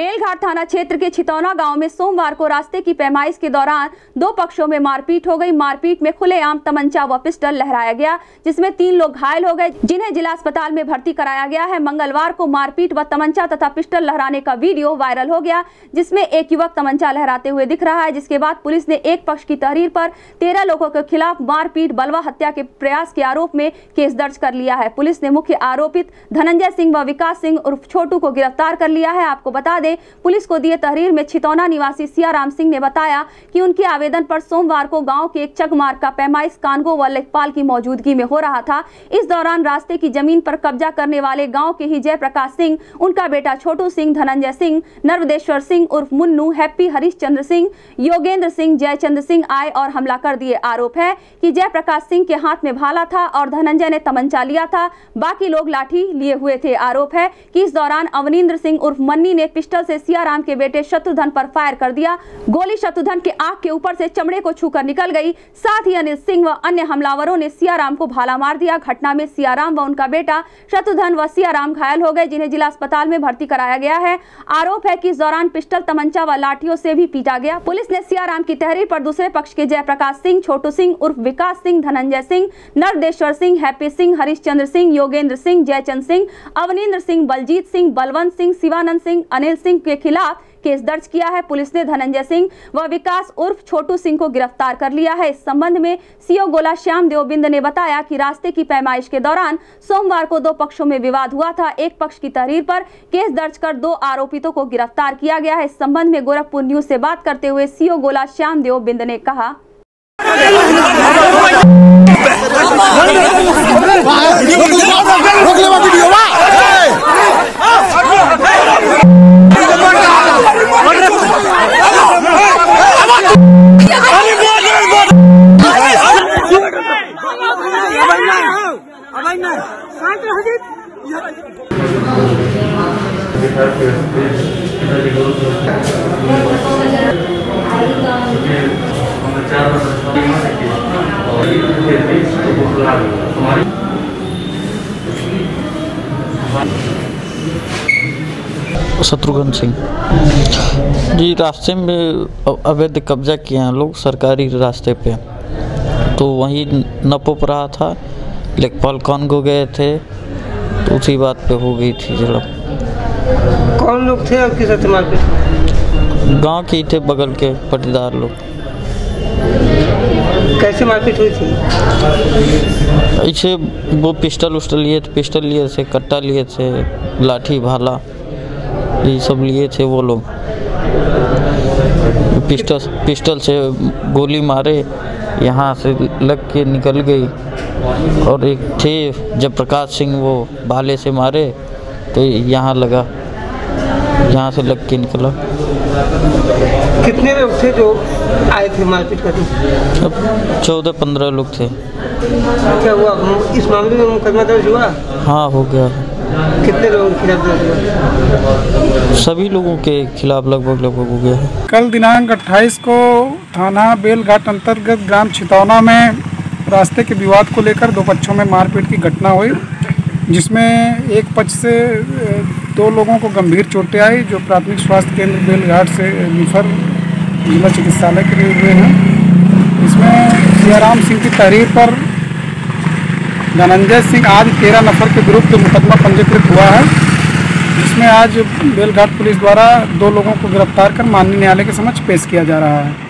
बेलघाट थाना क्षेत्र के छितौना गाँव में सोमवार को रास्ते की पैमाइश के दौरान दो पक्षों में मारपीट हो गई। मारपीट में खुलेआम तमंचा व पिस्टल लहराया गया, जिसमें तीन लोग घायल हो गए, जिन्हें जिला अस्पताल में भर्ती कराया गया है। मंगलवार को मारपीट व तमंचा तथा पिस्टल लहराने का वीडियो वायरल हो गया, जिसमें एक युवक तमंचा लहराते हुए दिख रहा है, जिसके बाद पुलिस ने एक पक्ष की तहरीर पर तेरह लोगों के खिलाफ मारपीट, बलवा हत्या के प्रयास के आरोप में केस दर्ज कर लिया है। पुलिस ने मुख्य आरोपित धनंजय सिंह व विकास सिंह उर्फ़ छोटू को गिरफ़्तार कर लिया है। आपको बता दें पुलिस को दिए तहरीर में छितौना निवासी सियाराम सिंह ने बताया कि उनके आवेदन पर सोमवार को गाँव के एक चकमार का पैमाइश कानगो व लेखपाल की मौजूदगी में हो रहा था। इस दौरान रास्ते की ज़मीन पर कब्जा करने वाले गाँव के ही जयप्रकाश सिंह, उनका बेटा छोटू सिंह, धनंजय सिंह, नर्वदेश्वर सिंह उर्फ़ मुन्नू, हैप्पी हरीशचंद्र सिंह, योगेंद्र सिंह, जयचंद्र सिंह आए और हमला कर दिए। आरोप है कि जयप्रकाश सिंह के हाथ में भाला था और धनंजय ने तमंचा लिया था। बाकी लोग लाठी लिए हुए थे। आरोप है कि इस दौरान अवनिंद्र सिंह उर्फ़ मन्नी ने पिस्टल से सियाराम के बेटे शत्रुधन पर फायर कर दिया। गोली शत्रुधन के आँख के ऊपर से चमड़े को छूकर निकल गई। साथ ही अनिल सिंह व अन्य हमलावरों ने सियाराम को भाला मार दिया। घटना में सियाराम व उनका बेटा शत्रुधन व सियाराम घायल हो गए, जिन्हें जिला अस्पताल में भर्ती कराया गया है। आरोप है कि इस दौरान पिस्टल, तमंचा व लाठियों से भी पीटा गया। पुलिस ने सियाराम की तहरीर पर दूसरे पक्ष के जयप्रकाश सिंह, छोटू सिंह, उर्फ़ विकास सिंह, धनंजय सिंह, नरदेश्वर सिंह, हैप्पी सिंह, हरीशचंद्र सिंह, योगेंद्र सिंह, जयचंद सिंह, अवनिंद्र सिंह, बलजीत सिंह, बलवंत सिंह, शिवानंद सिंह, अनिल सिंह के खिलाफ केस दर्ज किया है। पुलिस ने धनंजय सिंह व विकास उर्फ़ छोटू सिंह को गिरफ़्तार कर लिया है। इस संबंध में सीओ गोला श्याम देवबिंद ने बताया कि रास्ते की पैमाइश के दौरान सोमवार को दो पक्षों में विवाद हुआ था। एक पक्ष की तहरीर पर केस दर्ज कर दो आरोपितों को गिरफ़्तार किया गया है। इस संबंध में गोरखपुर न्यूज़ से बात करते हुए सीओ गोला श्याम देवबिंद ने कहा शत्रुघ्न सिंह। जी, रास्ते में अवैध कब्जा किए हैं लोग, सरकारी रास्ते पे। तो वहीं नपोप रहा था। लेखपाल कौन को गए थे? तो उसी बात पे हो गई थी झड़प कौन लोग थे आपके साथ मारपीट? गाँव के थे बगल के पटीदार लोग। कैसे मारपीट हुई थी? ऐसे वो पिस्टल उस्टल लिए थे पिस्टल लिए थे कट्टा लिए थे लाठी भाला ये सब लिए थे वो लोग। पिस्टल पिस्टल से गोली मारे यहाँ से लग के निकल गई। और एक थे जब प्रकाश सिंह वो भाले से मारे तो यहाँ लगा। यहाँ से लग के निकला। कितने लोग थे जो आए थे मारपीट करने? अब चौदह पंद्रह लोग थे। क्या हुआ इस मामले में मुकदमा दर्ज हुआ? हाँ हो गया। कितने लोगों के खिलाफ दर्ज हुआ? सभी लोगों के खिलाफ लगभग लगभग हो गया। है कल दिनांक 28 को थाना बेलघाट अंतर्गत ग्राम छितौना में रास्ते के विवाद को लेकर दो पक्षों में मारपीट की घटना हुई, जिसमें एक पक्ष से दो लोगों को गंभीर चोटें आई जो प्राथमिक स्वास्थ्य केंद्र बेलघाट से रिफर जिला चिकित्सालय के लिए हुए हैं। इसमें सियाराम सिंह की तहरीर पर धनंजय सिंह आज तेरह नफर के विरुद्ध मुकदमा पंजीकृत हुआ है, जिसमें आज बेलघाट पुलिस द्वारा दो लोगों को गिरफ़्तार कर माननीय न्यायालय के समक्ष पेश किया जा रहा है।